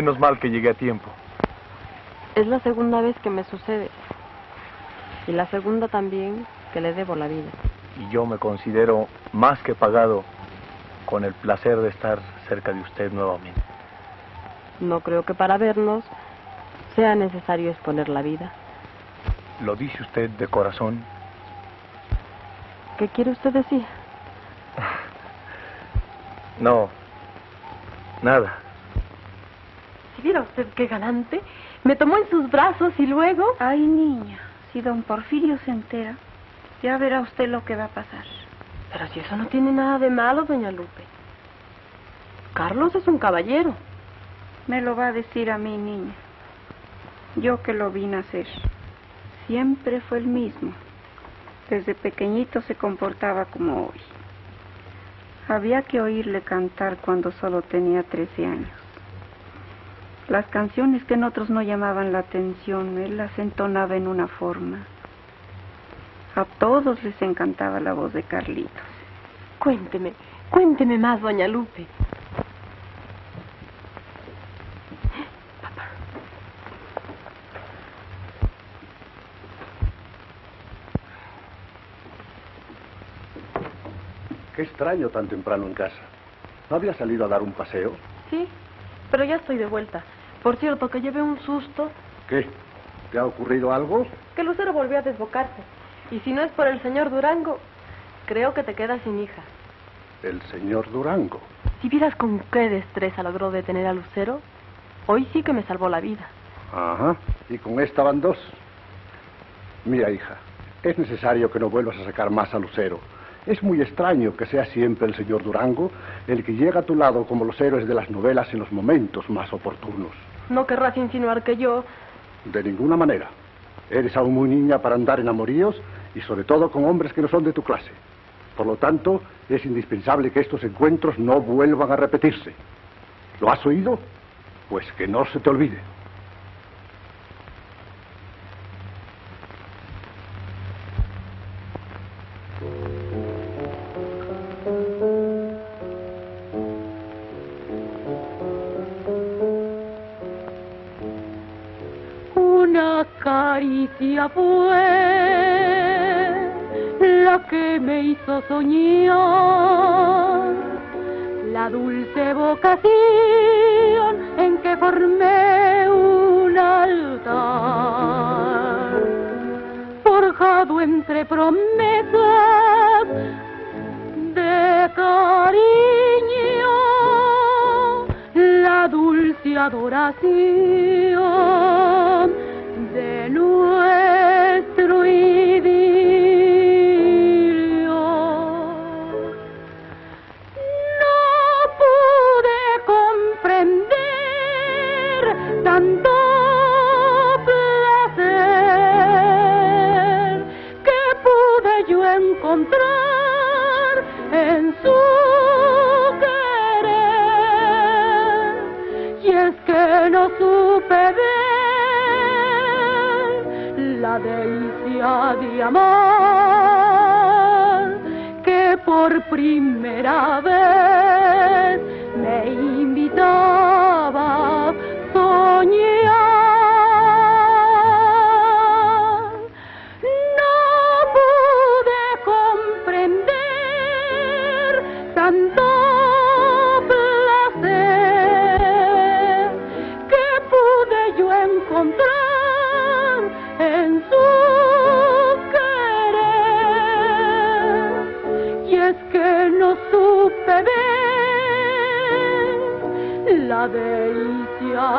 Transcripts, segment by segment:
Menos mal que llegué a tiempo. Es la segunda vez que me sucede. Y la segunda también que le debo la vida. Y yo me considero más que pagado con el placer de estar cerca de usted nuevamente. No creo que para vernos sea necesario exponer la vida. ¿Lo dice usted de corazón? ¿Qué quiere usted decir? No, nada. Si viera usted qué galante, me tomó en sus brazos y luego... Ay, niña, si don Porfirio se entera, ya verá usted lo que va a pasar. Pero si eso no tiene nada de malo, doña Lupe. Carlos es un caballero. Me lo va a decir a mí, niña. Yo que lo vi nacer. Siempre fue el mismo. Desde pequeñito se comportaba como hoy. Había que oírle cantar cuando solo tenía 13 años. Las canciones que en otros no llamaban la atención, él las entonaba en una forma. A todos les encantaba la voz de Carlitos. Cuénteme, cuénteme más, doña Lupe. Qué extraño tan temprano en casa. ¿No había salido a dar un paseo? Sí, pero ya estoy de vuelta. Por cierto, que llevé un susto. ¿Qué? ¿Te ha ocurrido algo? Que Lucero volvió a desbocarse. Y si no es por el señor Durango, creo que te quedas sin hija. El señor Durango. Si vieras con qué destreza logró detener a Lucero, hoy sí que me salvó la vida. Ajá. Y con esta van dos. Mira, hija, es necesario que no vuelvas a sacar más a Lucero. Es muy extraño que sea siempre el señor Durango el que llega a tu lado como los héroes de las novelas en los momentos más oportunos. No querrás insinuar que yo... De ninguna manera. Eres aún muy niña para andar en amoríos y sobre todo con hombres que no son de tu clase. Por lo tanto, es indispensable que estos encuentros no vuelvan a repetirse. ¿Lo has oído? Pues que no se te olvide.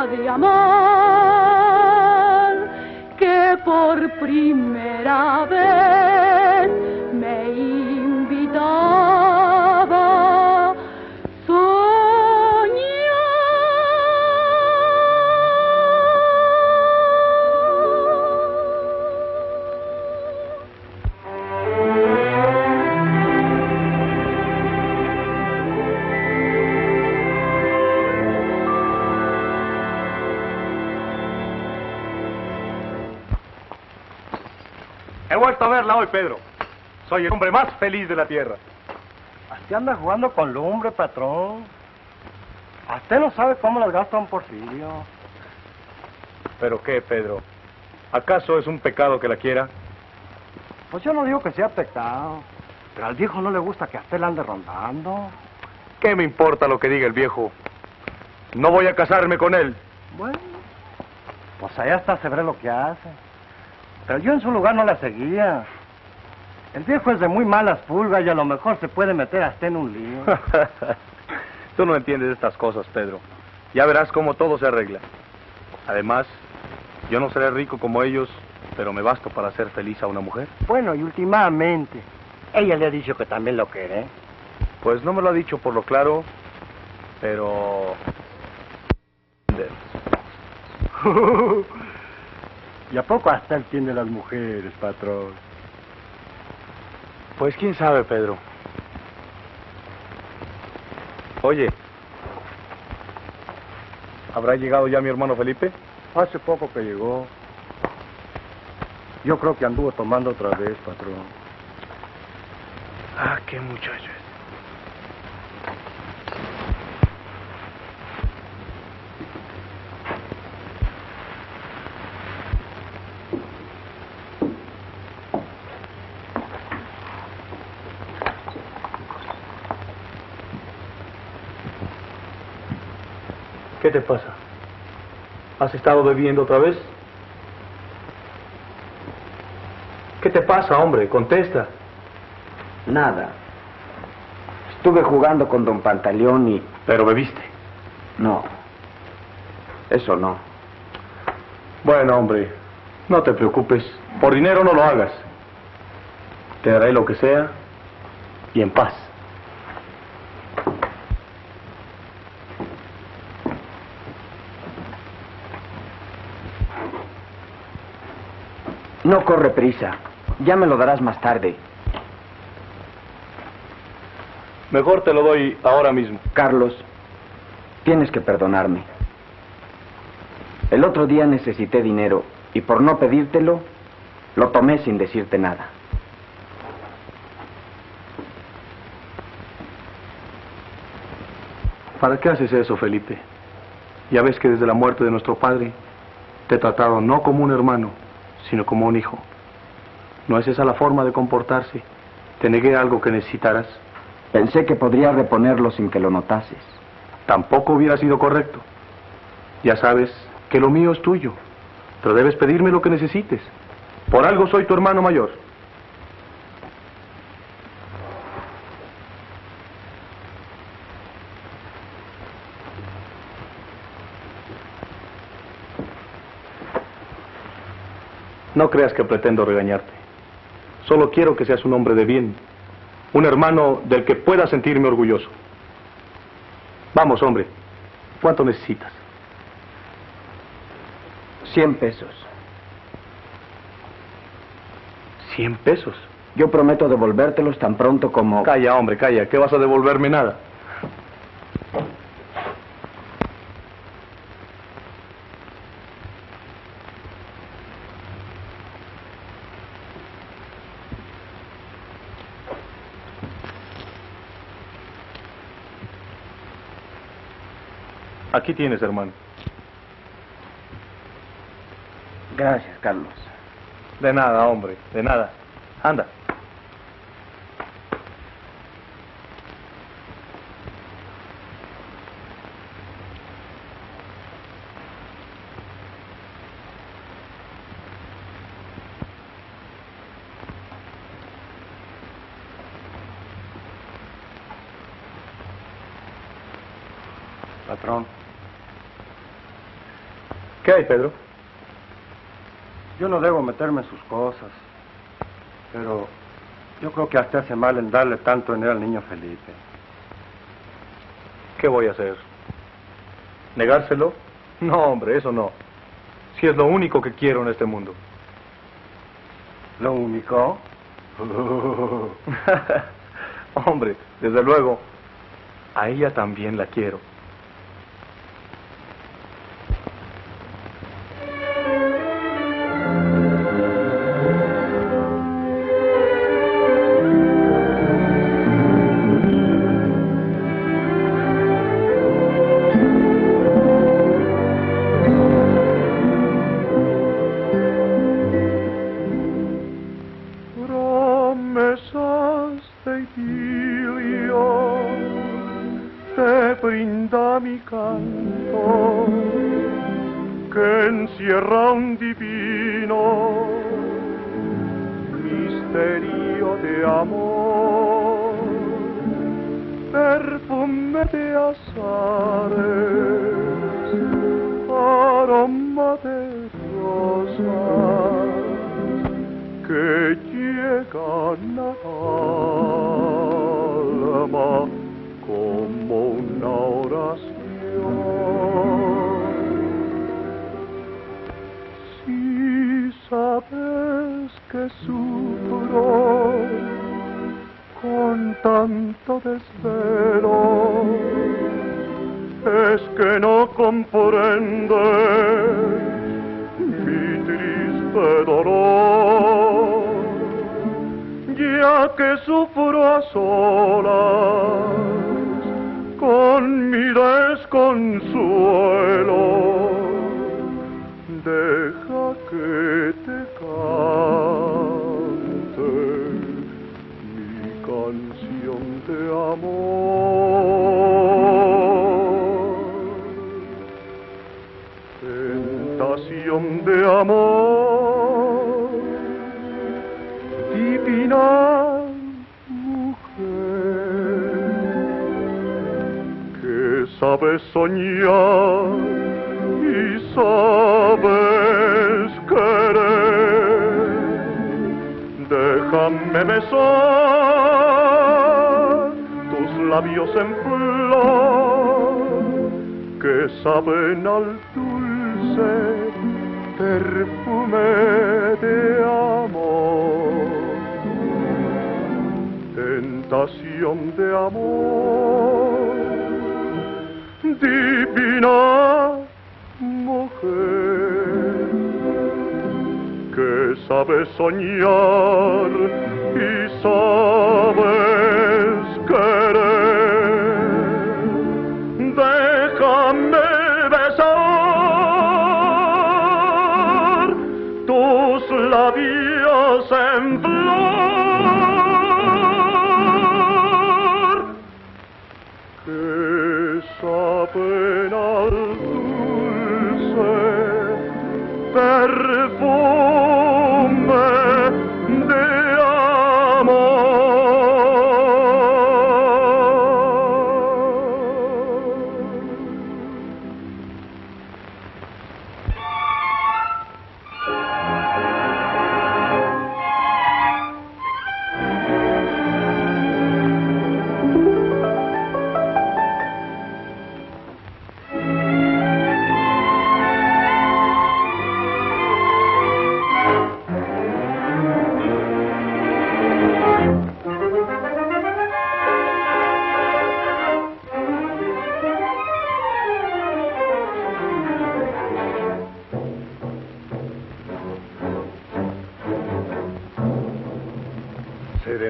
De amar que por primera vez Pedro. Soy el hombre más feliz de la tierra. Así anda jugando con lumbre, patrón. Usted no sabe cómo las gasta un Porfirio. ¿Pero qué, Pedro? ¿Acaso es un pecado que la quiera? Pues yo no digo que sea pecado. Pero al viejo no le gusta que a usted la ande rondando. ¿Qué me importa lo que diga el viejo? No voy a casarme con él. Bueno, pues allá está se ve lo que hace. Pero yo en su lugar no la seguía. El viejo es de muy malas pulgas y a lo mejor se puede meter hasta en un lío. Tú no entiendes estas cosas, Pedro. Ya verás cómo todo se arregla. Además, yo no seré rico como ellos, pero me basto para hacer feliz a una mujer. Bueno, y últimamente, ella le ha dicho que también lo quiere. Pues no me lo ha dicho por lo claro, pero... ¿Y a poco hasta él tiene las mujeres, patrón? Pues quién sabe, Pedro. Oye, ¿habrá llegado ya mi hermano Felipe? Hace poco que llegó. Yo creo que anduvo tomando otra vez, patrón. Ah, qué muchacho ¿Qué te pasa? ¿Has estado bebiendo otra vez? ¿Qué te pasa, hombre? Contesta. Nada. Estuve jugando con don Pantaleón y... Pero bebiste. No. Eso no. Bueno, hombre, no te preocupes. Por dinero no lo hagas. Te daré lo que sea y en paz. No corre prisa. Ya me lo darás más tarde. Mejor te lo doy ahora mismo. Carlos, tienes que perdonarme. El otro día necesité dinero y por no pedírtelo, lo tomé sin decirte nada. ¿Para qué haces eso, Felipe? Ya ves que desde la muerte de nuestro padre te he tratado no como un hermano, sino como un hijo. ¿No es esa la forma de comportarse? Te negué algo que necesitaras. Pensé que podría reponerlo sin que lo notases. Tampoco hubiera sido correcto. Ya sabes que lo mío es tuyo, pero debes pedirme lo que necesites. Por algo soy tu hermano mayor. No creas que pretendo regañarte. Solo quiero que seas un hombre de bien, un hermano del que pueda sentirme orgulloso. Vamos, hombre. ¿Cuánto necesitas? Cien pesos. ¿Cien pesos? Yo prometo devolvértelos tan pronto como... Calla, hombre, calla. ¿Qué vas a devolverme nada? Aquí tienes, hermano. Gracias, Carlos. De nada, hombre, de nada. Anda. Patrón, ¿Qué hay, Pedro? yo no debo meterme en sus cosas. Pero yo creo que hasta hace mal en darle tanto dinero al niño Felipe. ¿Qué voy a hacer? ¿Negárselo? No, hombre, eso no. Si es lo único que quiero en este mundo. Lo único. hombre, desde luego, a ella también la quiero. Sabes soñar y sabes querer. Déjame besar tus labios en flor que saben al dulce perfume de amor. Tentación de amor divina mujer que sabe soñar y sabes querer.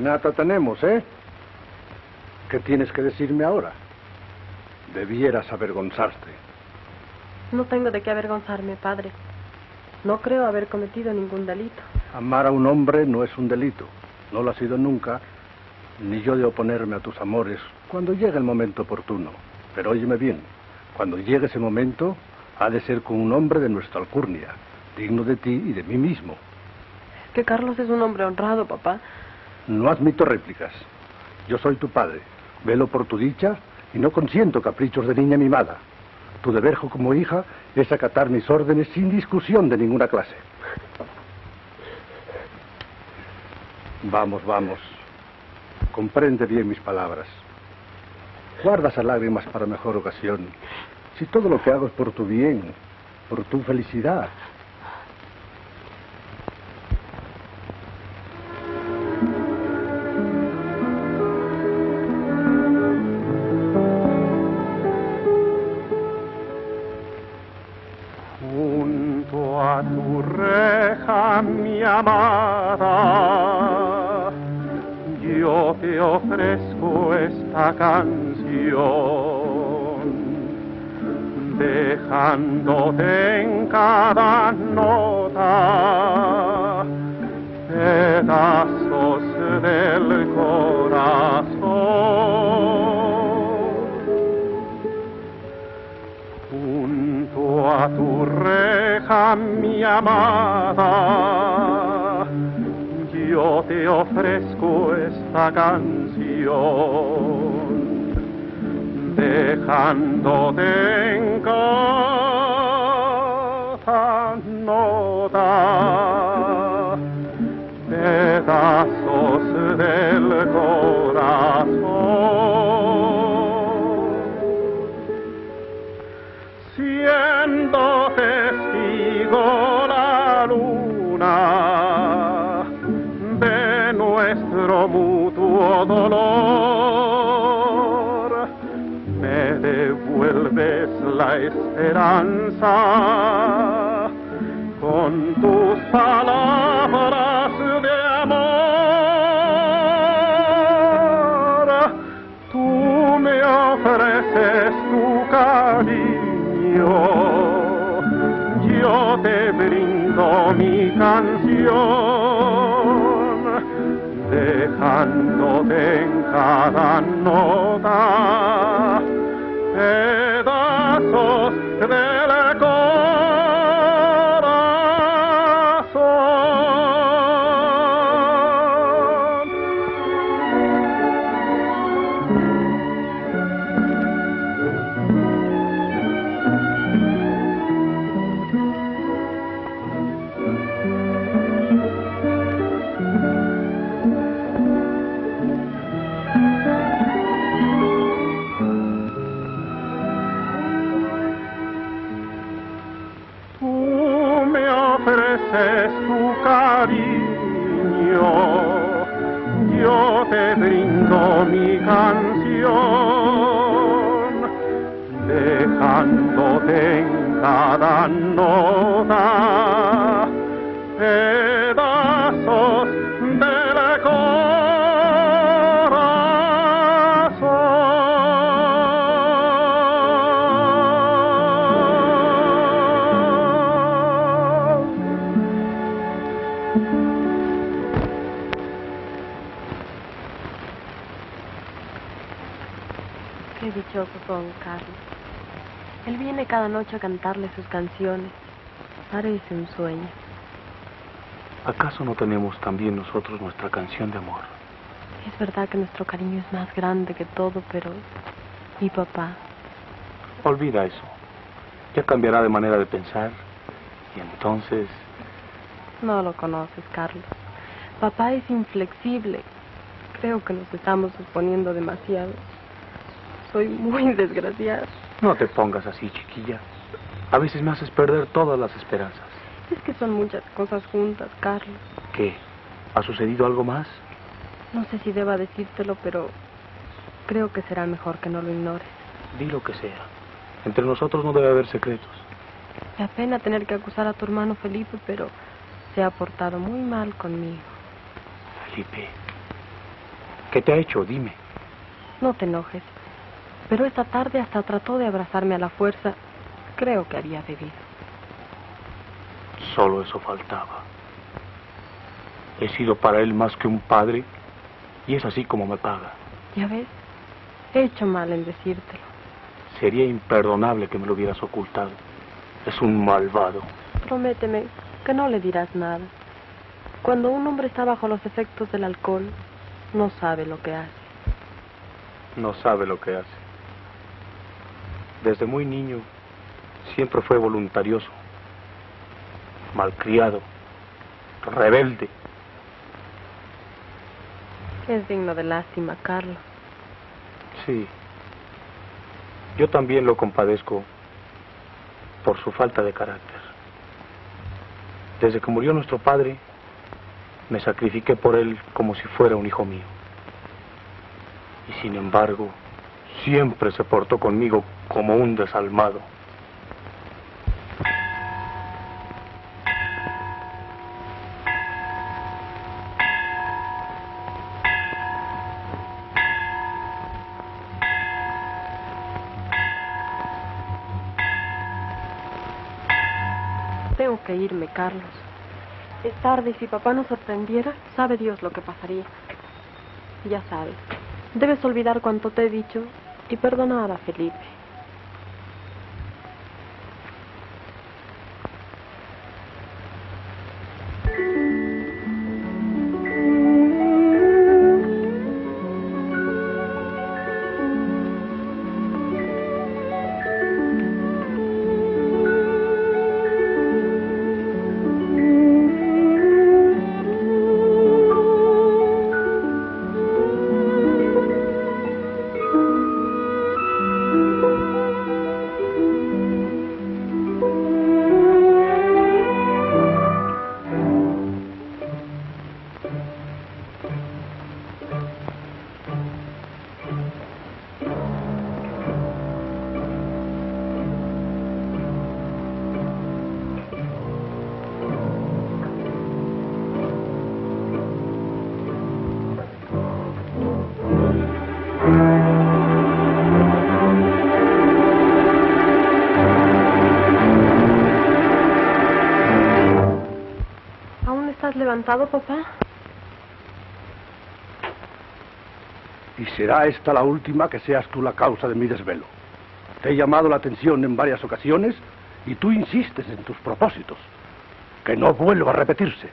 Tenemos, ¿eh? ¿Qué tienes que decirme ahora? Debieras avergonzarte. No tengo de qué avergonzarme, padre. No creo haber cometido ningún delito. Amar a un hombre no es un delito. No lo ha sido nunca, ni yo de oponerme a tus amores cuando llegue el momento oportuno. Pero óyeme bien, cuando llegue ese momento, ha de ser con un hombre de nuestra alcurnia, digno de ti y de mí mismo. Es que Carlos es un hombre honrado, papá. No admito réplicas. Yo soy tu padre. Velo por tu dicha y no consiento caprichos de niña mimada. Tu deber como hija es acatar mis órdenes sin discusión de ninguna clase. Vamos, vamos. Comprende bien mis palabras. Guarda esas lágrimas para mejor ocasión. Si todo lo que hago es por tu bien, por tu felicidad. Dejándote a cantarle sus canciones. Parece un sueño. ¿Acaso no tenemos también nosotros nuestra canción de amor? Es verdad que nuestro cariño es más grande que todo, pero... Mi papá, Olvida eso. Ya cambiará de manera de pensar y entonces no lo conoces, Carlos. Papá es inflexible. Creo que nos estamos exponiendo demasiado. Soy muy desgraciada. no te pongas así, chiquilla. A veces me haces perder todas las esperanzas. Es que son muchas cosas juntas, Carlos. ¿Qué? ¿Ha sucedido algo más? No sé si deba decírtelo, pero creo que será mejor que no lo ignores. Di lo que sea. Entre nosotros no debe haber secretos. Me apena tener que acusar a tu hermano Felipe, pero se ha portado muy mal conmigo. Felipe. ¿Qué te ha hecho? Dime. No te enojes. Pero esta tarde hasta trató de abrazarme a la fuerza. Creo que había debido. Solo eso faltaba. He sido para él más que un padre y es así como me paga. Ya ves, he hecho mal en decírtelo. Sería imperdonable que me lo hubieras ocultado. Es un malvado. Prométeme que no le dirás nada. Cuando un hombre está bajo los efectos del alcohol, no sabe lo que hace. No sabe lo que hace. Desde muy niño siempre fue voluntarioso, malcriado, rebelde. Es digno de lástima, Carlos. Sí. Yo también lo compadezco por su falta de carácter. Desde que murió nuestro padre, me sacrifiqué por él como si fuera un hijo mío. Y sin embargo, siempre se portó conmigo como un desalmado. Irme, Carlos. Es tarde y si papá nos sorprendiera, sabe Dios lo que pasaría. Ya sabes, debes olvidar cuanto te he dicho y perdonar a Felipe. Papá? Y será esta la última que seas tú la causa de mi desvelo. Te he llamado la atención en varias ocasiones y tú insistes en tus propósitos. Que no vuelva a repetirse.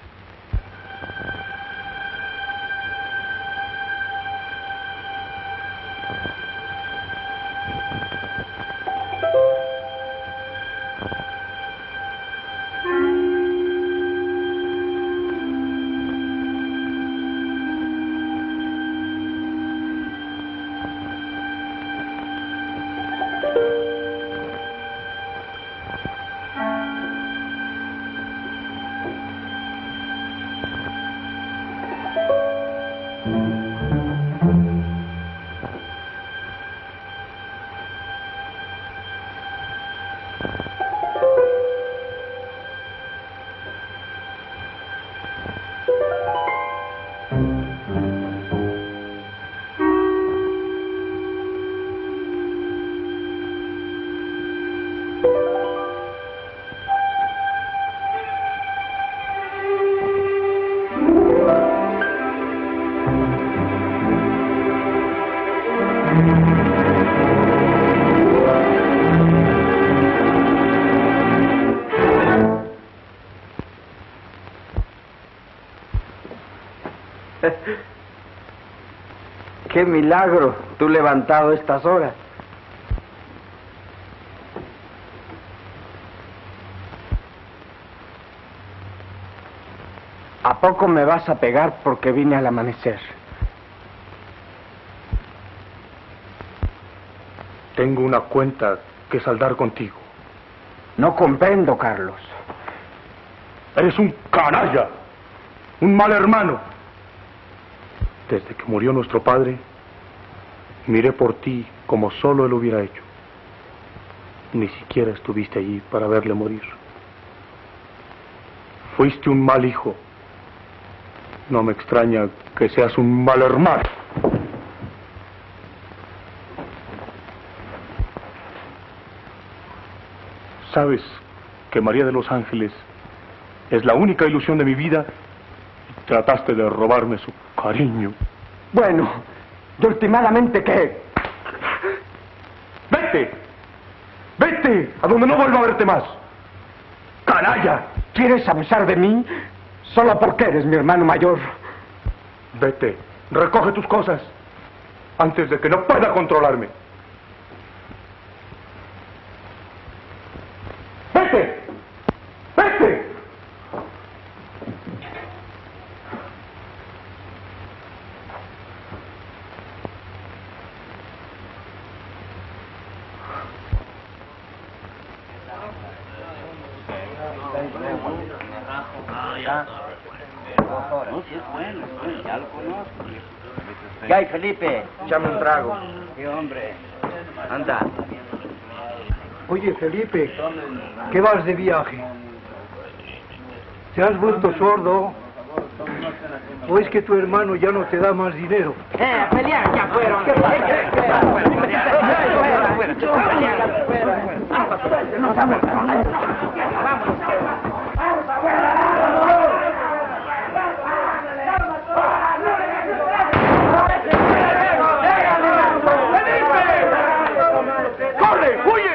Qué milagro, tú levantado a estas horas. ¿A poco me vas a pegar porque vine al amanecer? Tengo una cuenta que saldar contigo. No comprendo, Carlos. Eres un canalla, un mal hermano. Desde que murió nuestro padre, miré por ti como solo él hubiera hecho. Ni siquiera estuviste allí para verle morir. Fuiste un mal hijo. No me extraña que seas un mal hermano. Sabes que María de los Ángeles es la única ilusión de mi vida y trataste de robarme su cariño. Bueno, ¿y últimamente qué? ¡Vete! ¡Vete! A donde no vuelva a verte más. ¡Canalla! ¿Quieres abusar de mí solo porque eres mi hermano mayor? Vete. Recoge tus cosas antes de que no pueda controlarme. ¡Vete! ¡Vete! ¿Qué hay, Felipe? Llame un trago. ¿Qué hombre? Anda. Oye, Felipe, ¿qué vas de viaje? ¿Te has vuelto sordo? ¿O es que tu hermano ya no te da más dinero? Eh, pelear, ya fueron. ¡Corre! ¡Huye!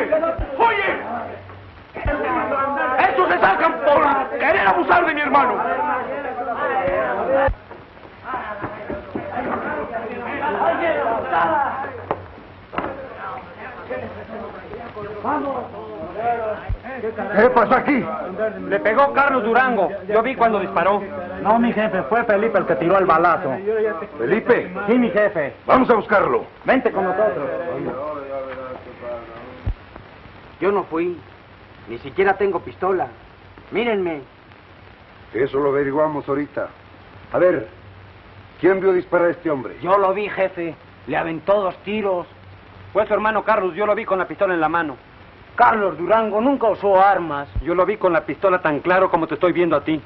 ¡Huye! ¡Estos se sacan por querer abusar de mi hermano! ¿Qué pasa aquí? Le pegó Carlos Durango. Yo vi cuando disparó. No, mi jefe, fue Felipe el que tiró el balazo. Felipe, Sí, mi jefe. vamos a buscarlo. Vente con nosotros. Yo no fui. Ni siquiera tengo pistola. Mírenme. Eso lo averiguamos ahorita. A ver, ¿quién vio disparar a este hombre? Yo lo vi, jefe. Le aventó dos tiros. Fue su hermano Carlos. Yo lo vi con la pistola en la mano. Carlos Durango nunca usó armas. Yo lo vi con la pistola tan claro como te estoy viendo a ti.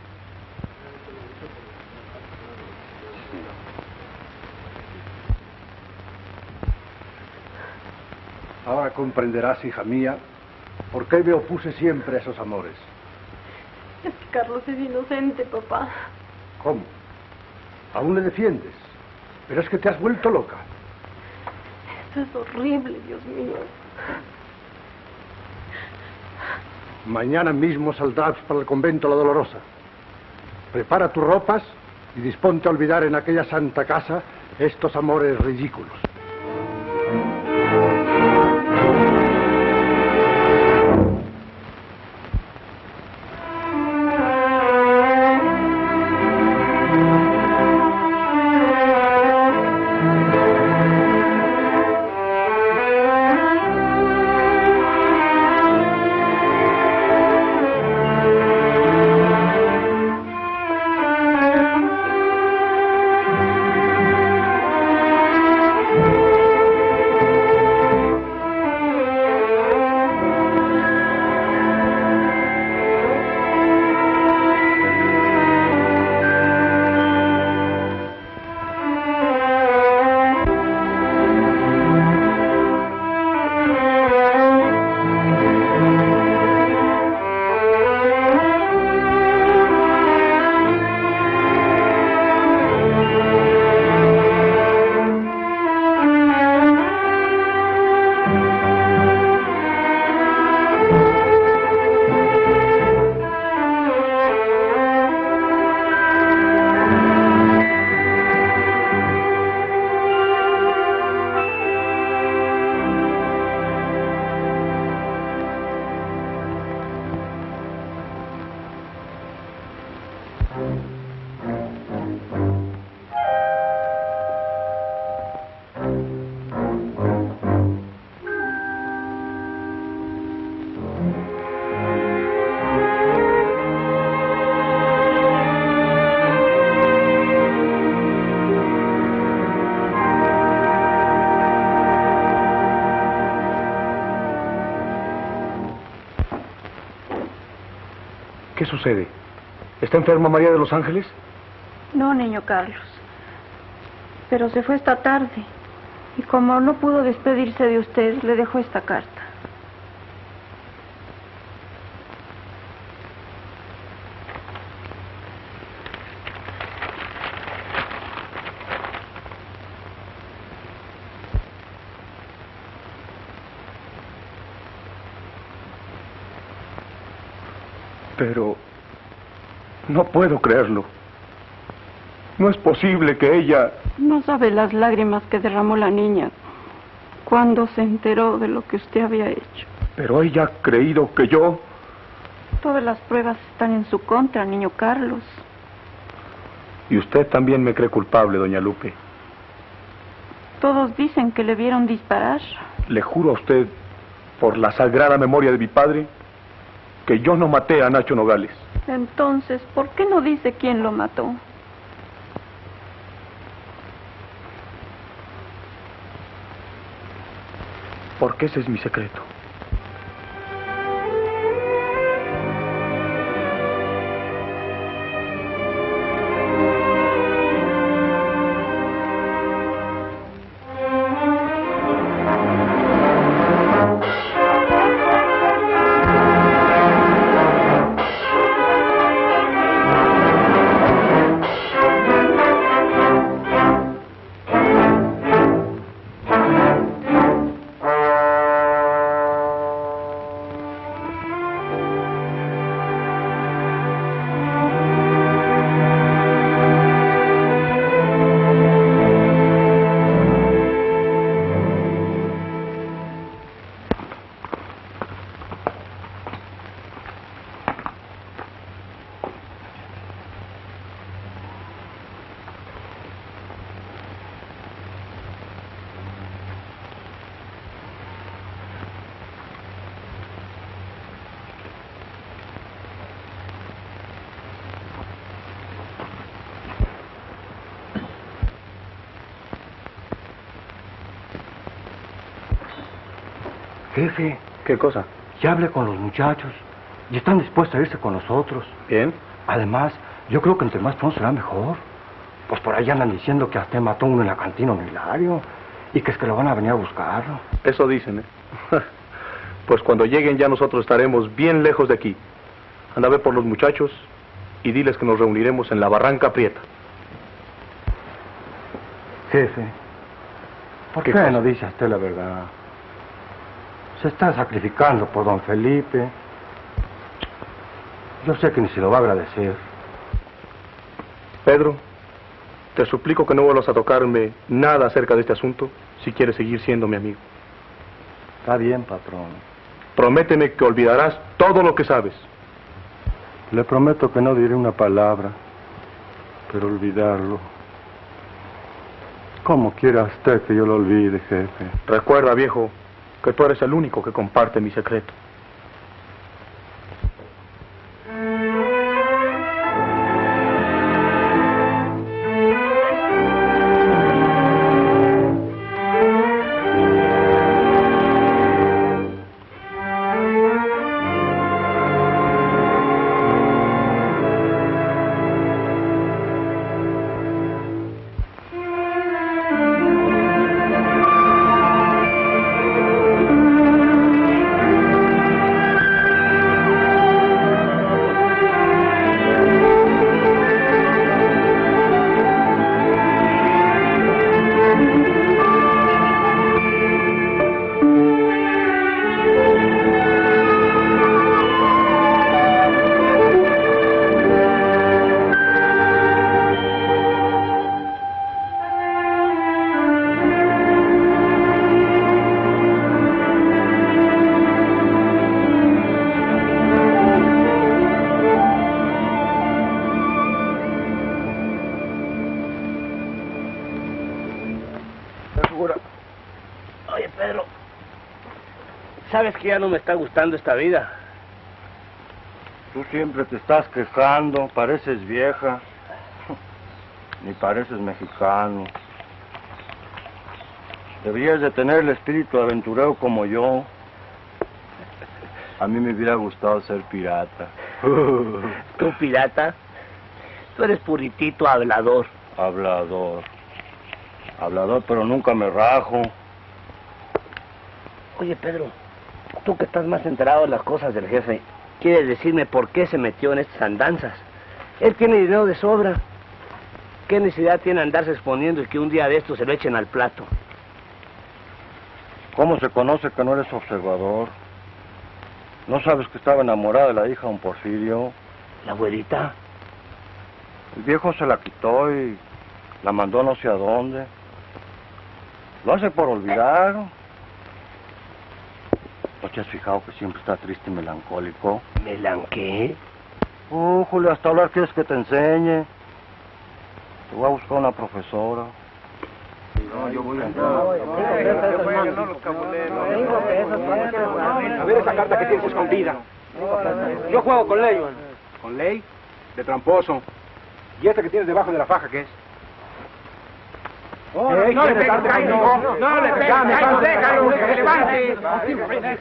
Ahora comprenderás, hija mía, por qué me opuse siempre a esos amores. Es que Carlos es inocente, papá. ¿Cómo? ¿Aún le defiendes? Pero es que te has vuelto loca. Esto es horrible, Dios mío. Mañana mismo saldrás para el convento La Dolorosa. Prepara tus ropas y disponte a olvidar en aquella santa casa estos amores ridículos. Sucede? ¿Está enferma María de los Ángeles? No, niño Carlos. Pero se fue esta tarde. Y como no pudo despedirse de usted, le dejó esta carta. Pero no puedo creerlo. No es posible que ella... No sabe las lágrimas que derramó la niña cuando se enteró de lo que usted había hecho. Pero ella ha creído que yo... Todas las pruebas están en su contra, niño Carlos. Y usted también me cree culpable, doña Lupe. Todos dicen que le vieron disparar. Le juro a usted, por la sagrada memoria de mi padre, que yo no maté a Nacho Nogales. Entonces, ¿por qué no dice quién lo mató? Porque ese es mi secreto. ¿Qué cosa? ya hablé con los muchachos y están dispuestos a irse con nosotros. Bien. Además, yo creo que entre más pronto será mejor. Pues por ahí andan diciendo que hasta mató uno en la cantina un Hilario y que es que lo van a venir a buscar. Eso dicen, ¿eh? Pues cuando lleguen ya nosotros estaremos bien lejos de aquí. Anda a ver por los muchachos y diles que nos reuniremos en la Barranca Prieta. Jefe, ¿por ¿Qué qué, no dice usted la verdad? Se está sacrificando por don Felipe. Yo sé que ni se lo va a agradecer. Pedro, te suplico que no vuelvas a tocarme nada acerca de este asunto si quieres seguir siendo mi amigo. Está bien, patrón. Prométeme que olvidarás todo lo que sabes. Le prometo que no diré una palabra, pero olvidarlo. ¿Cómo quiera usted que yo lo olvide, jefe? Recuerda, viejo, que tú eres el único que comparte mi secreto. Que ya no me está gustando esta vida? Tú siempre te estás quejando, pareces vieja. Ni pareces mexicano. Deberías de tener el espíritu aventurero como yo. A mí me hubiera gustado ser pirata. ¿Tú, pirata? Tú eres puritito hablador. Hablador. Hablador, pero nunca me rajo. Oye, Pedro, tú que estás más enterado de las cosas del jefe, ¿quieres decirme por qué se metió en estas andanzas? Él tiene dinero de sobra. ¿Qué necesidad tiene andarse exponiendo y que un día de estos se lo echen al plato? ¿Cómo se conoce que no eres observador? ¿No sabes que estaba enamorada de la hija de un Porfirio? ¿La abuelita? El viejo se la quitó y la mandó no sé a dónde. Lo hace por olvidar. ¿No te has fijado que siempre está triste y melancólico? ¿Melanqué? Uh, Julio, hasta hablar quieres que te enseñe. Te voy a buscar una profesora. No, yo voy a A ver esa carta que tienes escondida. Yo juego con ley. ¿Con ley? De tramposo. ¿Y esta que tienes debajo de la faja qué es? No le pegues, conmigo? no le pegues, Jairo, déjalo, que se levante.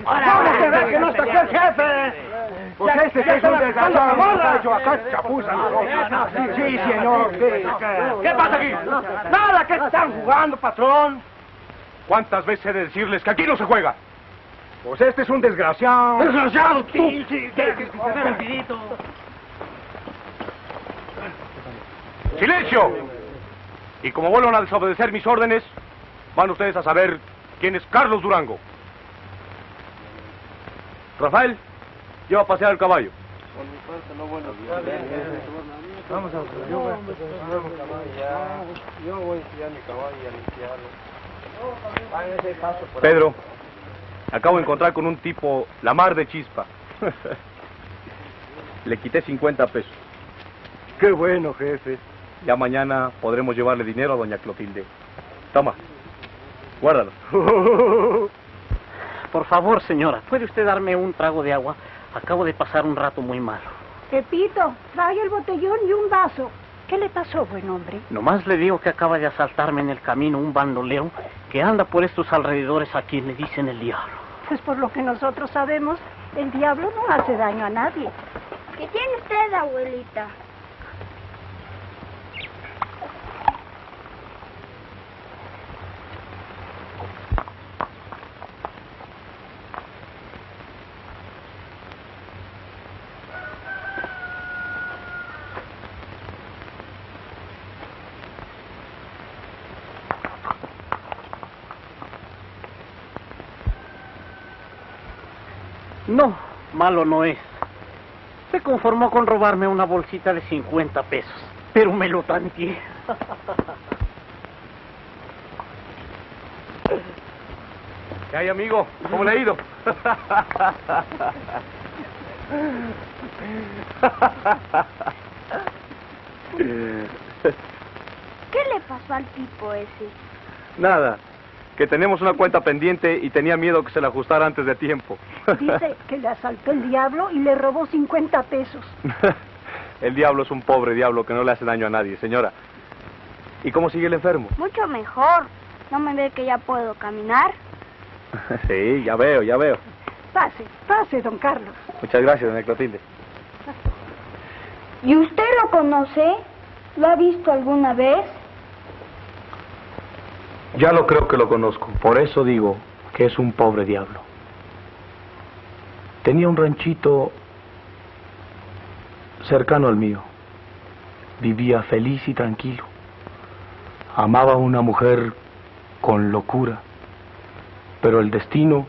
¿Cómo se ve que no está aquí el jefe? Pues este que es un desgraciado hecho acá chapuza. Sí, señor. ¿Qué pasa aquí? Nada, que están jugando, patrón. ¿Cuántas veces he de decirles que aquí no se juega? Pues este es un desgraciado. ¡Desgraciado, tú! Sí, sí, ¡Silencio! Y como vuelvan a desobedecer mis órdenes, van ustedes a saber quién es Carlos Durango. Rafael, lleva a pasear el caballo. Vamos a yo voy a Yo voy a estudiar mi caballo y a limpiarlo. Pedro, acabo de encontrar con un tipo la mar de chispa. Le quité 50 pesos. Qué bueno, jefe. Ya mañana podremos llevarle dinero a doña Clotilde. Toma, guárdalo. Por favor, señora, ¿puede usted darme un trago de agua? Acabo de pasar un rato muy malo. Pepito, trae el botellón y un vaso. ¿Qué le pasó, buen hombre? Nomás le digo que acaba de asaltarme en el camino un bandolero que anda por estos alrededores a quien le dicen el diablo. Pues por lo que nosotros sabemos, el diablo no hace daño a nadie. ¿Qué tiene usted, abuelita? No, malo no es. Se conformó con robarme una bolsita de 50 pesos, pero me lo tanteé. ¿Qué hay, amigo? ¿Cómo le ha ido? ¿Qué le pasó al tipo ese? Nada, que tenemos una cuenta pendiente y tenía miedo que se la ajustara antes de tiempo. Dice que le asaltó el diablo y le robó 50 pesos. el diablo es un pobre diablo que no le hace daño a nadie, señora. ¿Y cómo sigue el enfermo? Mucho mejor. ¿No me ve que ya puedo caminar? sí, ya veo, ya veo. Pase, pase, don Carlos. Muchas gracias, doña Clotilde. ¿Y usted lo conoce? ¿Lo ha visto alguna vez? Ya lo creo que lo conozco. Por eso digo que es un pobre diablo. Tenía un ranchito cercano al mío. Vivía feliz y tranquilo. Amaba a una mujer con locura. Pero el destino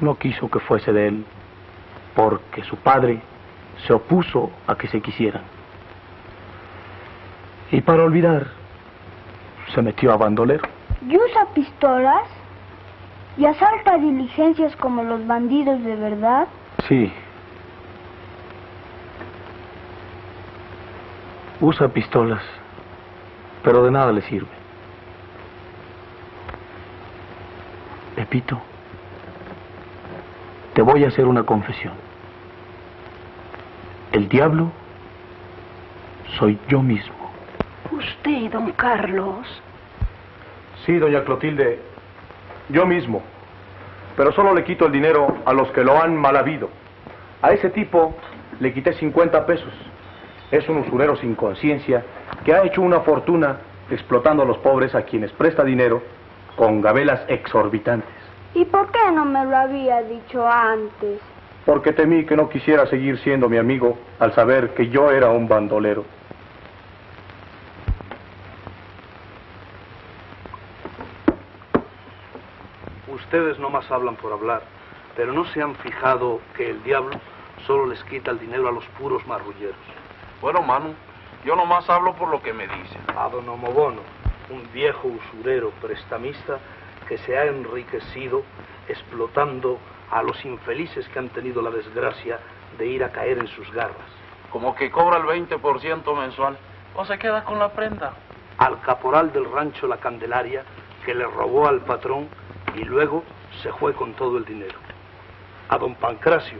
no quiso que fuese de él, porque su padre se opuso a que se quisieran. Y para olvidar, se metió a bandolero. ¿Y usa pistolas? ¿Y asalta diligencias como los bandidos de verdad? Sí. Usa pistolas, pero de nada le sirve. Pepito, te voy a hacer una confesión. El diablo soy yo mismo. Usted, don Carlos. Sí, doña Clotilde, yo mismo. Pero solo le quito el dinero a los que lo han mal habido. A ese tipo le quité 50 pesos. Es un usurero sin conciencia que ha hecho una fortuna explotando a los pobres a quienes presta dinero con gabelas exorbitantes. ¿Y por qué no me lo había dicho antes? Porque temí que no quisiera seguir siendo mi amigo al saber que yo era un bandolero. Ustedes no más hablan por hablar, pero no se han fijado que el diablo solo les quita el dinero a los puros marrulleros. Bueno, Manu, yo nomás hablo por lo que me dicen. A don Omobono, un viejo usurero prestamista que se ha enriquecido explotando a los infelices que han tenido la desgracia de ir a caer en sus garras. Como que cobra el 20% mensual o se queda con la prenda. Al caporal del rancho La Candelaria que le robó al patrón y luego se fue con todo el dinero. A don Pancracio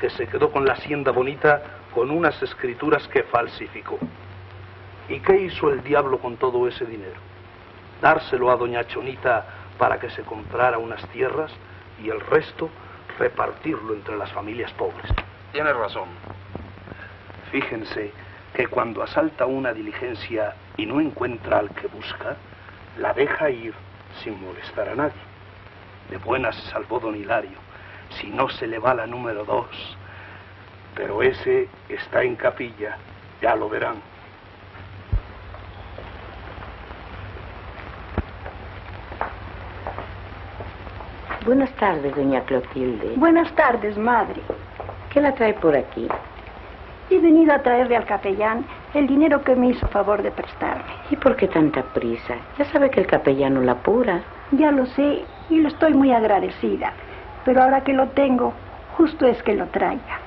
que se quedó con la hacienda bonita con unas escrituras que falsificó. ¿Y qué hizo el diablo con todo ese dinero? Dárselo a doña Chonita para que se comprara unas tierras y el resto repartirlo entre las familias pobres. Tiene razón. Fíjense que cuando asalta una diligencia y no encuentra al que busca, la deja ir sin molestar a nadie. De buenas se salvó don Hilario, si no se le va la número dos. Pero ese está en capilla, ya lo verán. Buenas tardes, doña Clotilde. Buenas tardes, madre. ¿Qué la trae por aquí? He venido a traerle al capellán el dinero que me hizo favor de prestarme. ¿Y por qué tanta prisa? Ya sabe que el capellán la apura. Ya lo sé y le estoy muy agradecida. Pero ahora que lo tengo, justo es que lo traiga.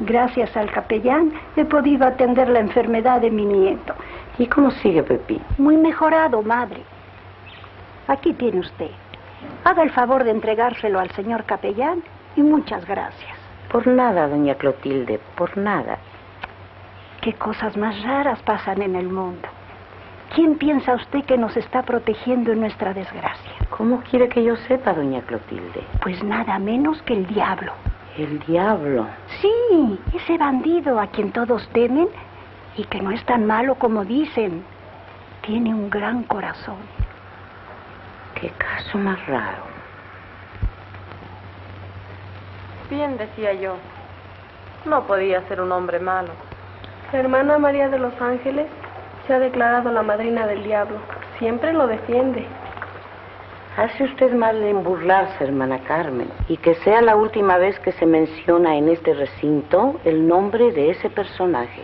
Gracias al capellán he podido atender la enfermedad de mi nieto. ¿Y cómo sigue Pepi? Muy mejorado, madre. Aquí tiene usted. Haga el favor de entregárselo al señor capellán y muchas gracias. Por nada, doña Clotilde, por nada. Qué cosas más raras pasan en el mundo. ¿Quién piensa usted que nos está protegiendo en nuestra desgracia? ¿Cómo quiere que yo sepa, doña Clotilde? Pues nada menos que el diablo. ¿El diablo? Sí, ese bandido a quien todos temen y que no es tan malo como dicen. Tiene un gran corazón. Qué caso más raro. Bien decía yo. No podía ser un hombre malo. La hermana María de los Ángeles se ha declarado la madrina del diablo. Siempre lo defiende. Hace usted mal en burlarse, hermana Carmen, y que sea la última vez que se menciona en este recinto el nombre de ese personaje.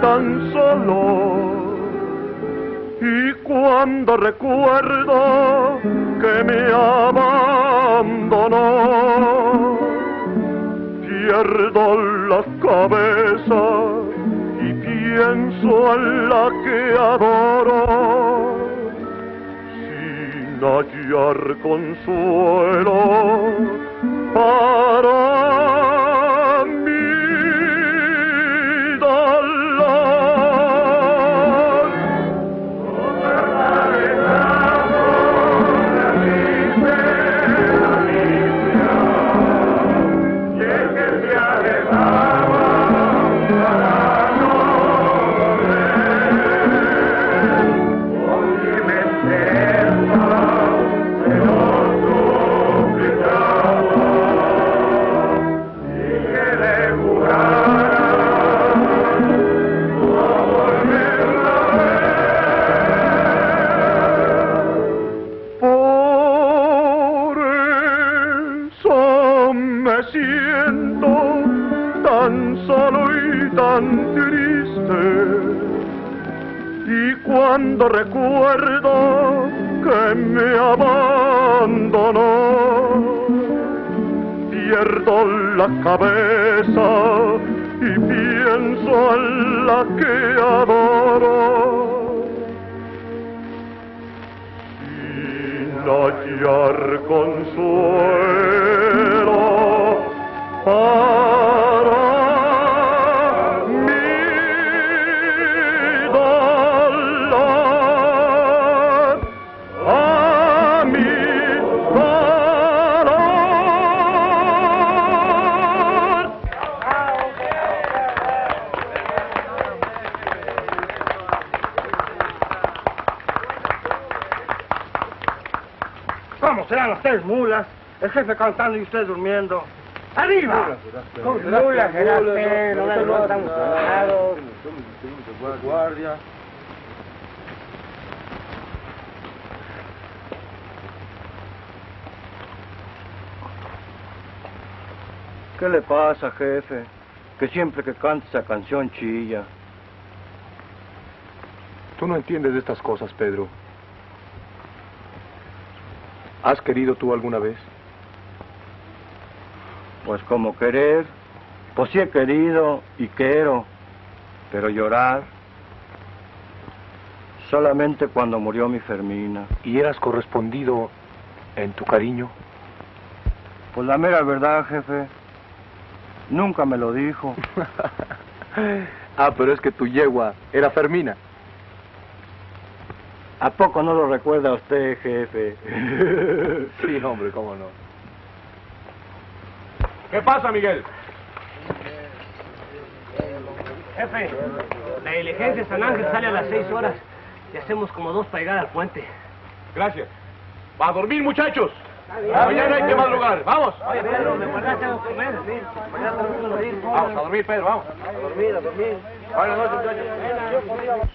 Tan solo. Y cuando recuerdo que me abandonó, pierdo la cabeza y pienso en la que adoro sin hallar consuelo para cuando recuerdo que me abandonó, pierdo la cabeza y pienso en la que adoro. sin hallar consuelo el jefe cantando y usted durmiendo. ¡Arriba! Mulas, será Pedro, no, no estamos cansados. Guardia. ¿Qué le pasa, jefe? Que siempre que canta esa canción chilla. Tú no entiendes de estas cosas, Pedro. ¿Has querido tú alguna vez? Pues como querer, pues sí he querido y quiero, pero llorar solamente cuando murió mi Fermina. ¿Y eras correspondido en tu cariño? Pues la mera verdad, jefe, nunca me lo dijo. ah, pero es que tu yegua era Fermina. ¿A poco no lo recuerda usted, jefe? sí, hombre, cómo no. ¿Qué pasa, Miguel? Jefe, la diligencia San Ángel sale a las seis horas y hacemos como dos para llegar al puente. Gracias. Va a dormir, muchachos. Mañana hay que madrugar. Vamos. Oye, Pedro, me guardaste que comer. Sí. Mañana que dormir. Vamos a dormir, Pedro, vamos. A dormir, a dormir. Buenas noches, muchachos.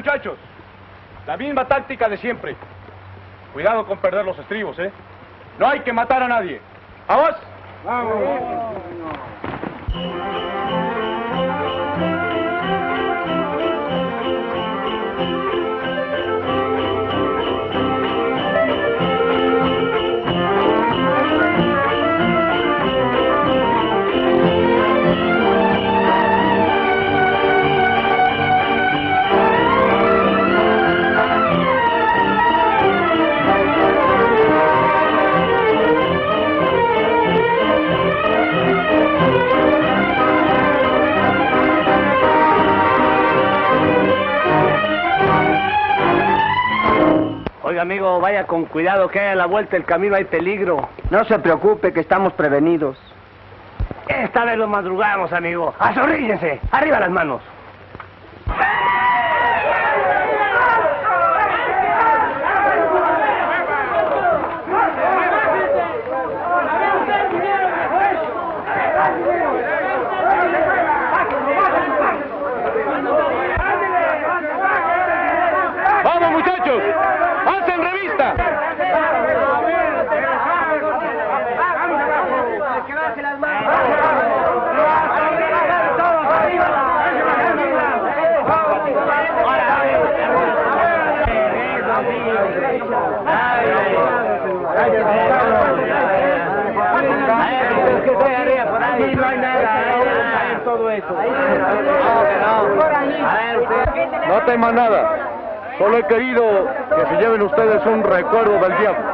Muchachos. La misma táctica de siempre. Cuidado con perder los estribos, ¿eh? No hay que matar a nadie. ¿Vamos? Amigo, vaya con cuidado que a la vuelta del camino hay peligro. No se preocupe, que estamos prevenidos. Esta vez lo madrugamos, amigo. ¡Azorríllense! ¡Arriba las manos! No teman nada. Solo he querido que se lleven ustedes un recuerdo del diablo.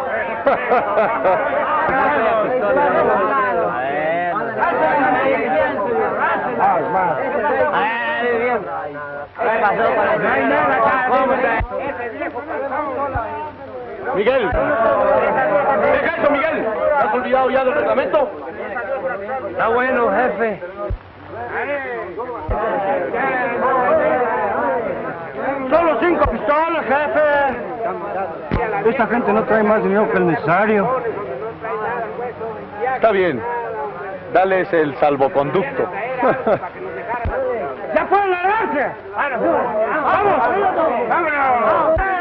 Miguel, deja eso, Miguel. ¿Has olvidado ya del reglamento? Está bueno, jefe. Pistolas, jefe. Esta gente no trae más dinero que el necesario. Está bien. Dales el salvoconducto. ¡Ya pueden largarse! ¡Vamos! ¡Vámonos!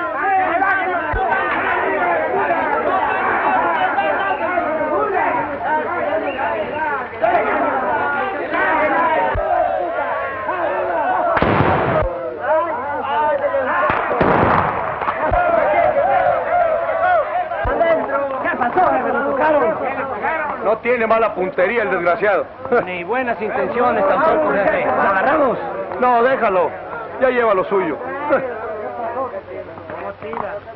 Tiene mala puntería el desgraciado. Ni buenas intenciones tampoco. ¿Nos agarramos? No, déjalo. Ya lleva lo suyo.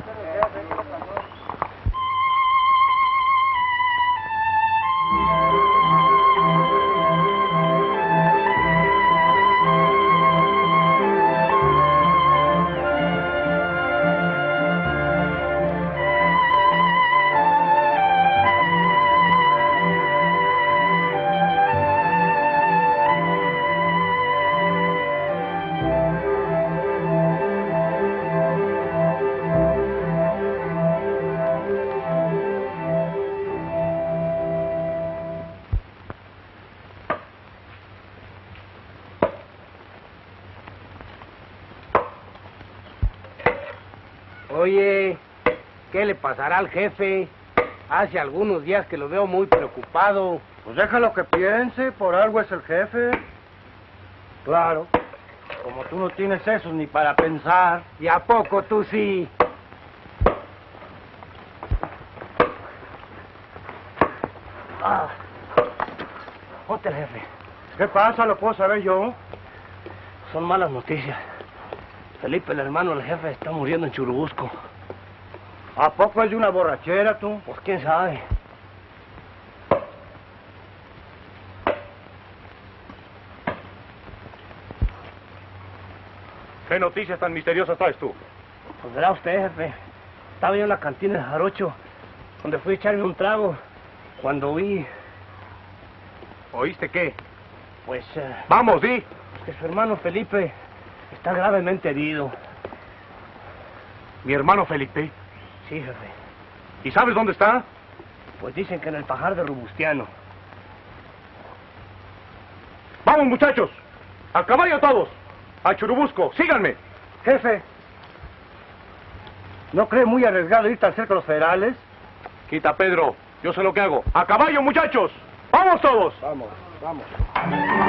¿qué le pasará al jefe? Hace algunos días que lo veo muy preocupado. Pues déjalo que piense, por algo es el jefe. Claro. Como tú no tienes eso ni para pensar. ¿Y a poco tú sí? Ah. Ponte el jefe. ¿Qué pasa? ¿Lo puedo saber yo? Son malas noticias. Felipe, el hermano del jefe, está muriendo en Churubusco. ¿A poco es de una borrachera tú? Pues quién sabe. ¿Qué noticias tan misteriosas traes tú? Pues verá usted, jefe. Estaba yo en la cantina de Jarocho, donde fui a echarme un trago. Cuando vi, ¿Oíste qué? pues, eh, Vamos, di. que su hermano Felipe está gravemente herido. Mi hermano Felipe. Sí, jefe. ¿Y sabes dónde está? Pues dicen que en el pajar de Robustiano. Vamos, muchachos. A caballo todos. A Churubusco. Síganme. Jefe, ¿no cree muy arriesgado ir tan cerca de los federales? Quita, Pedro. Yo sé lo que hago. A caballo, muchachos. Vamos todos. Vamos, vamos.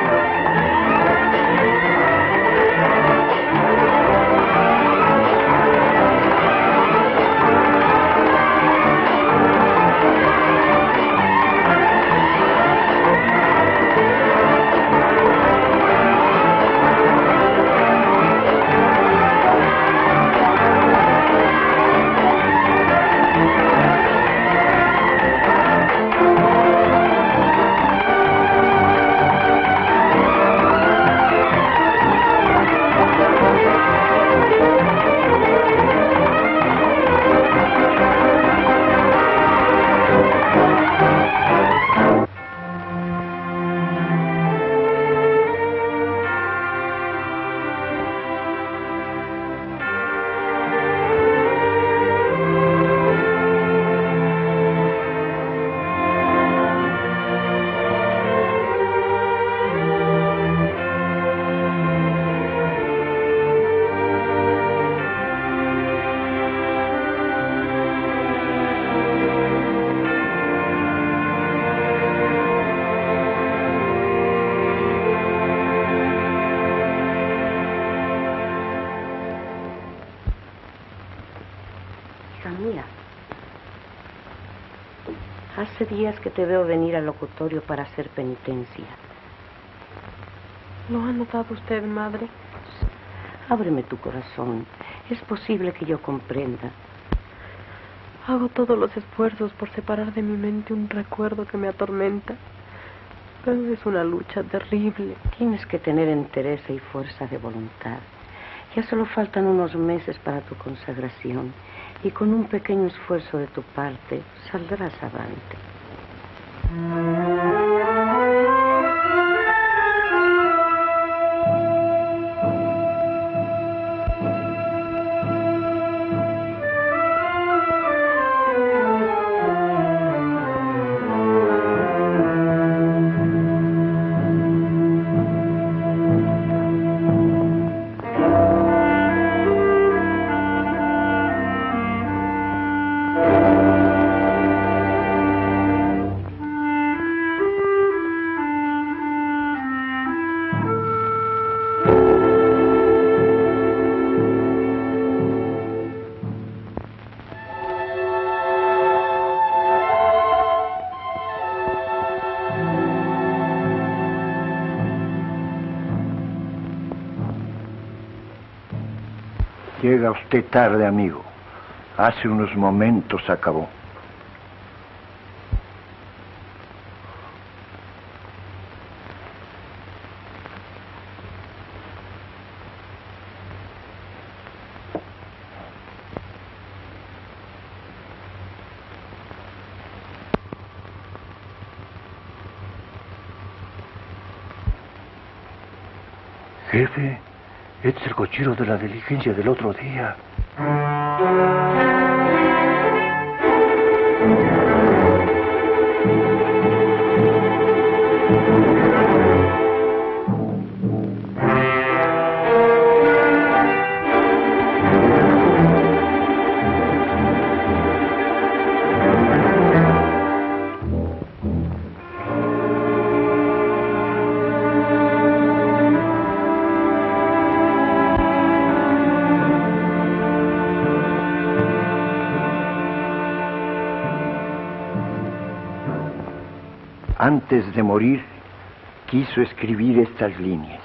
Días que te veo venir al locutorio para hacer penitencia. ¿Lo ha notado usted, madre? Ábreme tu corazón. Es posible que yo comprenda. Hago todos los esfuerzos por separar de mi mente un recuerdo que me atormenta. Pero es una lucha terrible. Tienes que tener entereza y fuerza de voluntad. Ya solo faltan unos meses para tu consagración y con un pequeño esfuerzo de tu parte saldrás avante. Llega tarde, amigo. Hace unos momentos acabó. Jefe, es el cochero de la diligencia del otro día. Morir, quiso escribir estas líneas.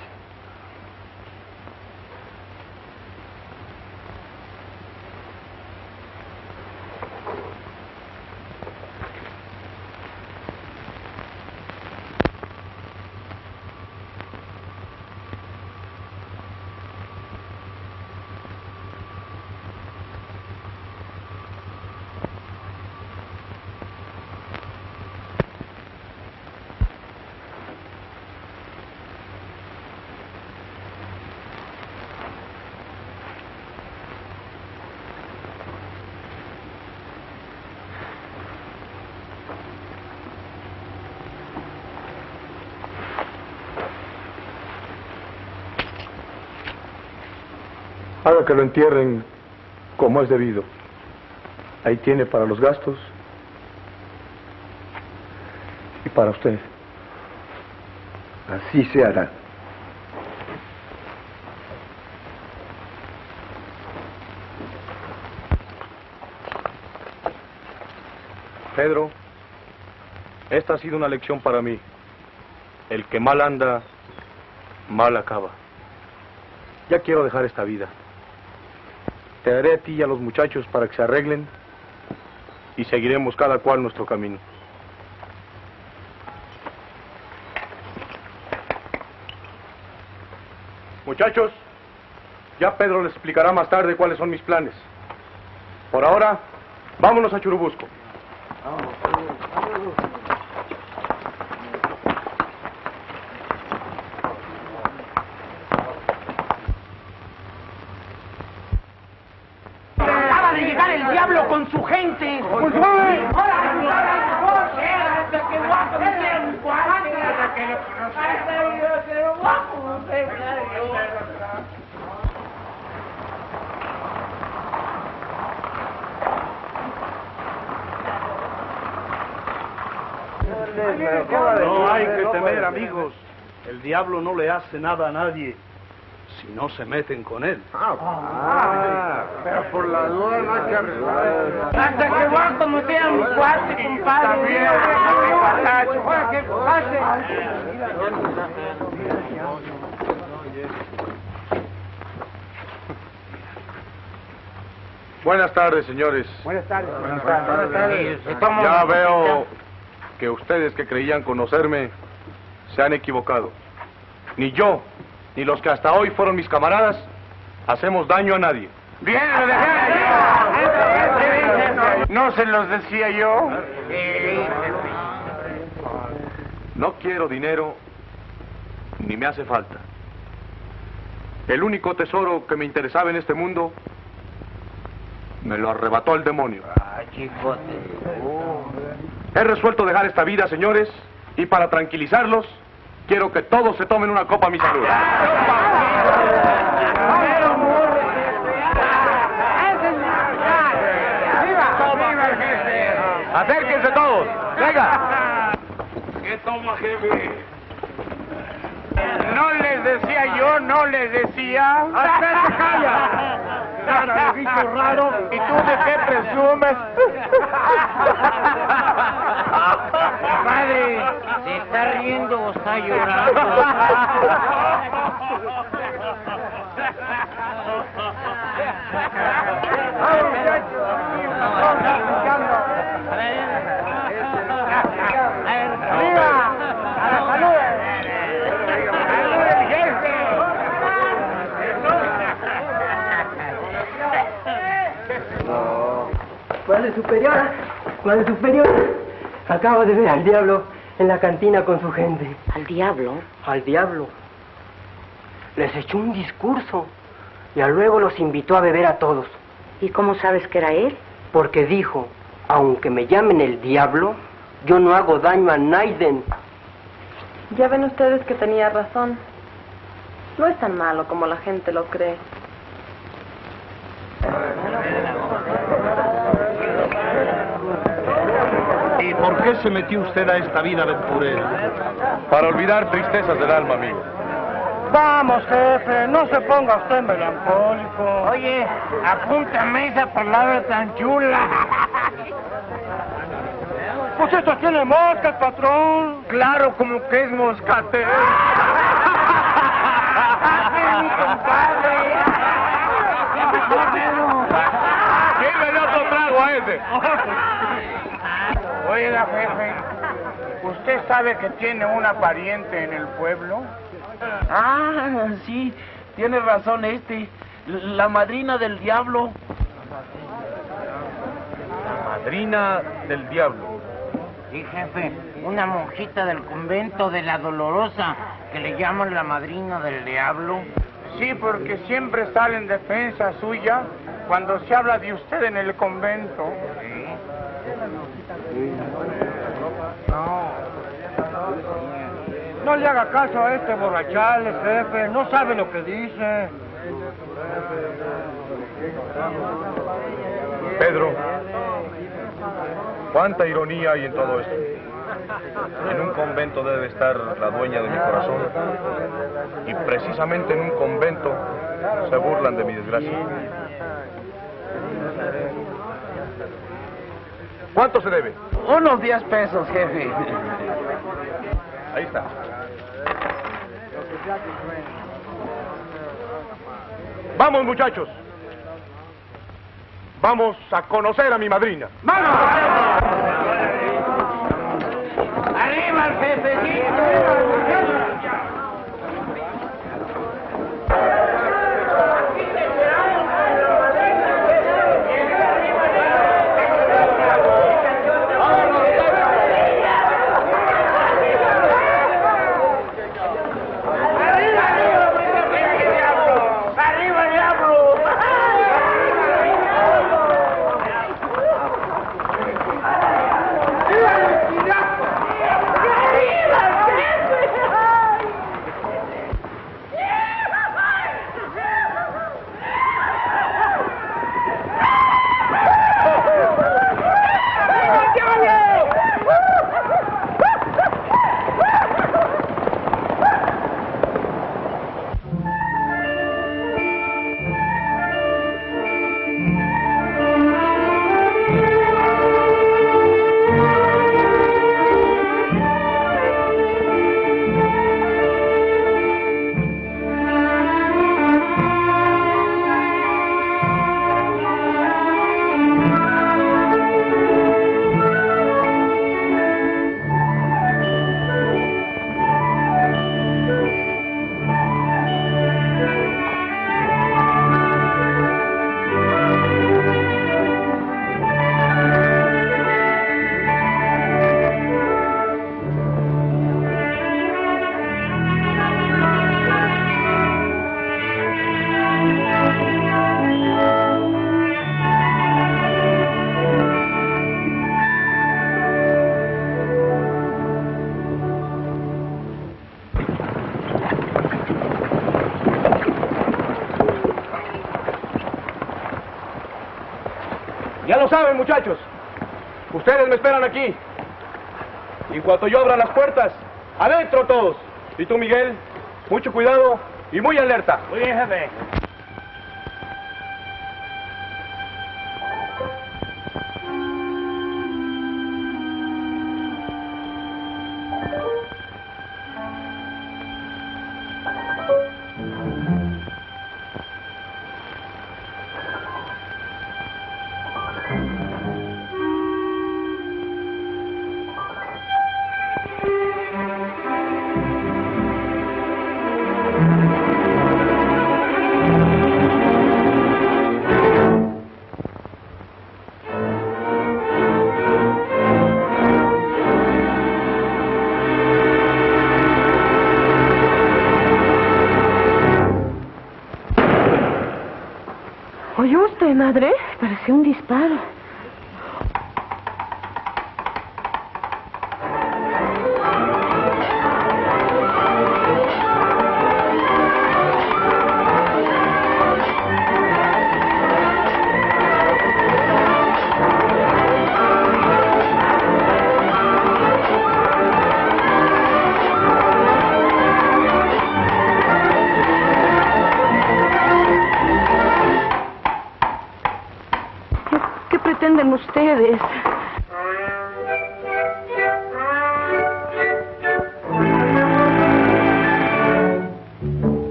Haga que lo entierren como es debido. Ahí tiene para los gastos y para usted. Así se hará. Pedro, esta ha sido una lección para mí. El que mal anda, mal acaba. Ya quiero dejar esta vida. Te daré a ti y a los muchachos para que se arreglen y seguiremos cada cual nuestro camino. Muchachos, ya Pedro les explicará más tarde cuáles son mis planes. Por ahora, vámonos a Churubusco. Acaba de llegar el diablo con su gente. No hay que temer, amigos. El diablo no le hace nada a nadie si no se meten con él. pero por la duda no hay que arreglar. Hasta que Juan como sea mi cuate, compadre. que pase. Buenas tardes, señores. Buenas tardes. Buenas tardes. Ya veo que ustedes que creían conocerme se han equivocado. Ni yo, ni los que hasta hoy fueron mis camaradas, hacemos daño a nadie. Bien, lo No se los decía yo. No quiero dinero, ni me hace falta. El único tesoro que me interesaba en este mundo me lo arrebató el demonio. He resuelto dejar esta vida, señores, y para tranquilizarlos, quiero que todos se tomen una copa a mi salud. Acérquense todos. Venga. ¿Qué toma, jefe? No les decía yo, no les decía. ¡Hasta calla! cara de bicho raro. ¿Y tú de qué presumes? Padre, ¿se está riendo o está llorando? ¡Ay, muchachos! Madre superiora, madre superiora. Acabo de ver al diablo en la cantina con su gente. ¿Al diablo? Al diablo. Les echó un discurso y a luego los invitó a beber a todos. ¿Y cómo sabes que era él? Porque dijo, aunque me llamen el diablo, yo no hago daño a Naiden. Ya ven ustedes que tenía razón. No es tan malo como la gente lo cree. Qué se metió usted a esta vida aventurera? Para olvidar tristezas del alma, amigo. Vamos, jefe, no se ponga usted melancólico. Oye, apúntame esa palabra tan chula. Pues esto tiene moscas, patrón. Claro, como que es moscate. mi compadre! ¿Quién le dio otro trago a ese? Oiga, jefe, ¿usted sabe que tiene una pariente en el pueblo? Ah, sí, tiene razón este. La madrina del diablo. La madrina del diablo. Sí, jefe, una monjita del convento de la Dolorosa, que le llaman la madrina del diablo. Sí, porque siempre sale en defensa suya cuando se habla de usted en el convento. No le haga caso a este borrachal, jefe. No sabe lo que dice. Pedro, cuánta ironía hay en todo esto. En un convento debe estar la dueña de mi corazón y precisamente en un convento se burlan de mi desgracia. ¿Cuánto se debe? Unos 10 pesos, jefe. Ahí está. Vamos, muchachos. Vamos a conocer a mi madrina. ¡Arriba el jefecito! Saben, muchachos. Ustedes me esperan aquí. Y en cuanto yo abra las puertas, adentro todos. Y tú, Miguel, mucho cuidado y muy alerta. Muy bien, jefe. ¿Oyó usted, madre? Pareció un disparo.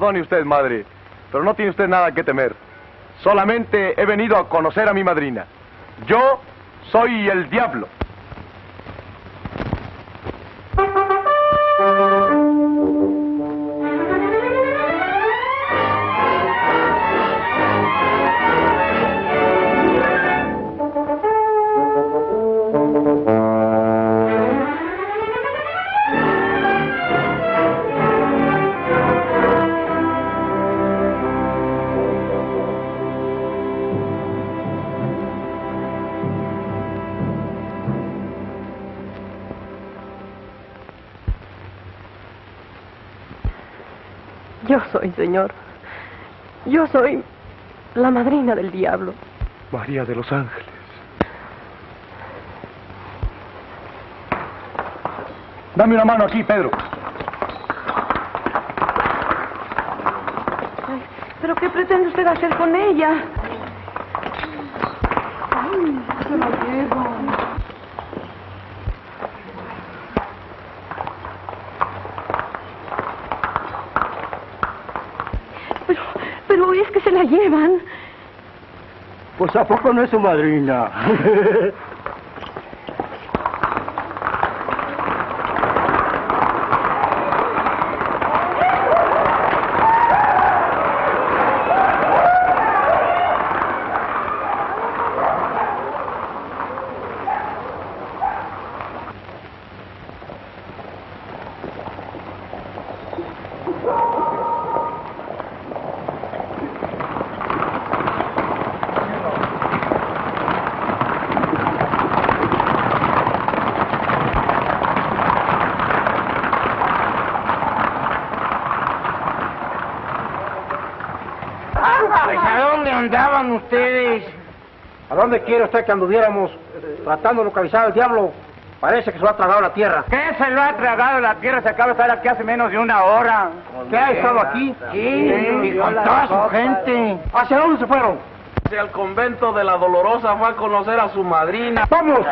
Perdone usted, madre, pero no tiene usted nada que temer. Solamente he venido a conocer a mi madrina. Yo soy el diablo. Soy, señor. Yo soy la madrina del diablo. María de los Ángeles. Dame una mano aquí, Pedro. Ay, ¿Pero qué pretende usted hacer con ella? Ay, se la llevan. Pero, pero es que se la llevan. Pues a poco no es su madrina. Pues, ¿A dónde andaban ustedes? ¿A dónde quiere usted que anduviéramos eh, tratando de localizar al diablo? Parece que se lo ha tragado la tierra. ¿Qué se lo ha tragado la tierra? Se acaba de estar aquí hace menos de una hora. ¿Qué ha estado aquí? Sí, y con toda su gente. ¿Hacia dónde se fueron? Hacia el convento de la Dolorosa fue a conocer a su madrina. ¡Vamos!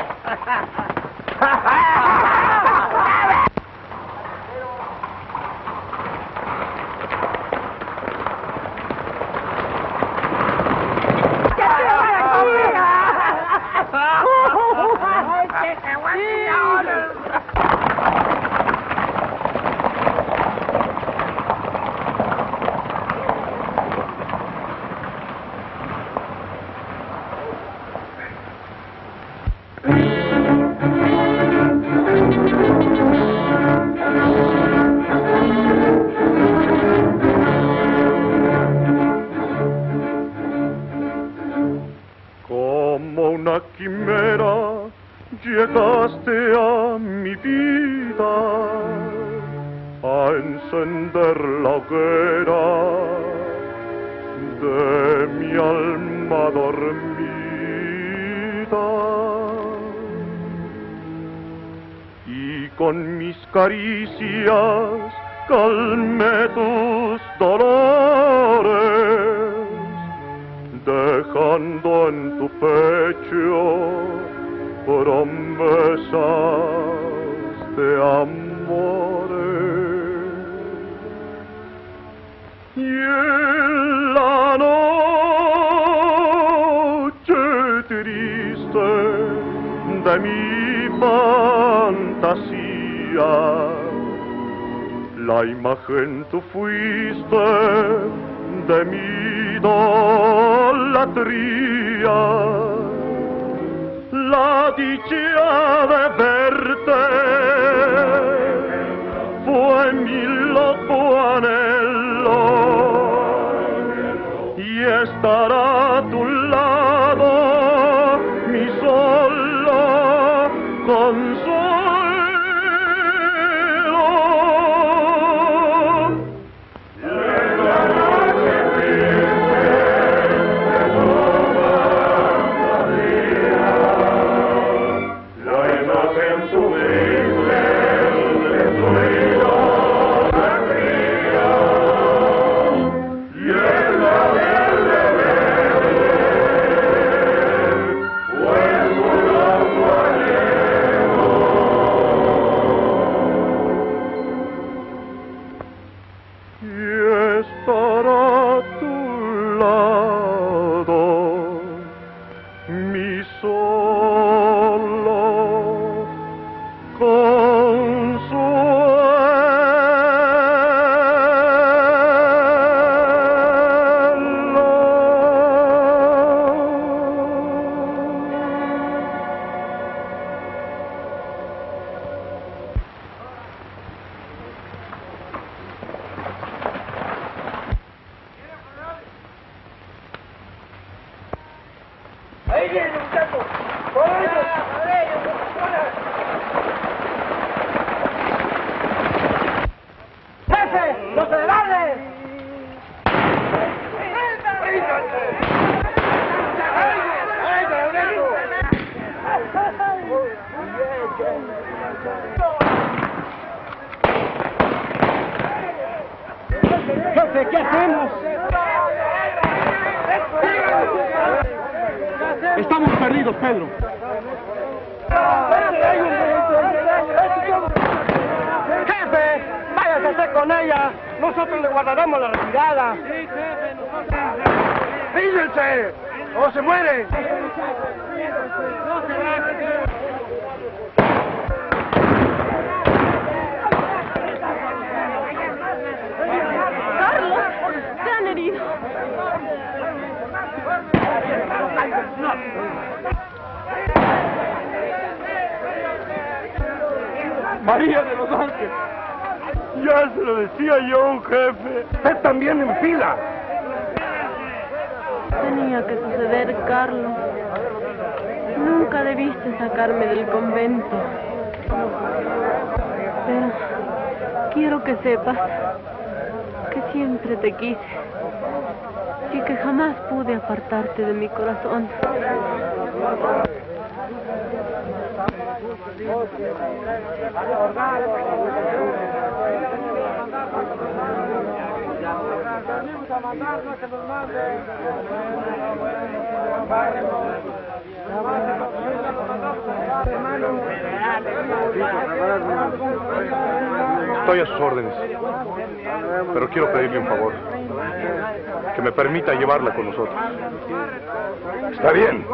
Yeah. allegria la diceva per te fu Emilio Buonello. E starà tu Tenía que suceder, Carlos. Nunca debiste sacarme del convento. Pero quiero que sepas que siempre te quise y que jamás pude apartarte de mi corazón. Estoy a sus órdenes. Pero quiero pedirle un favor. Que me permita llevarla con nosotros. Está bien.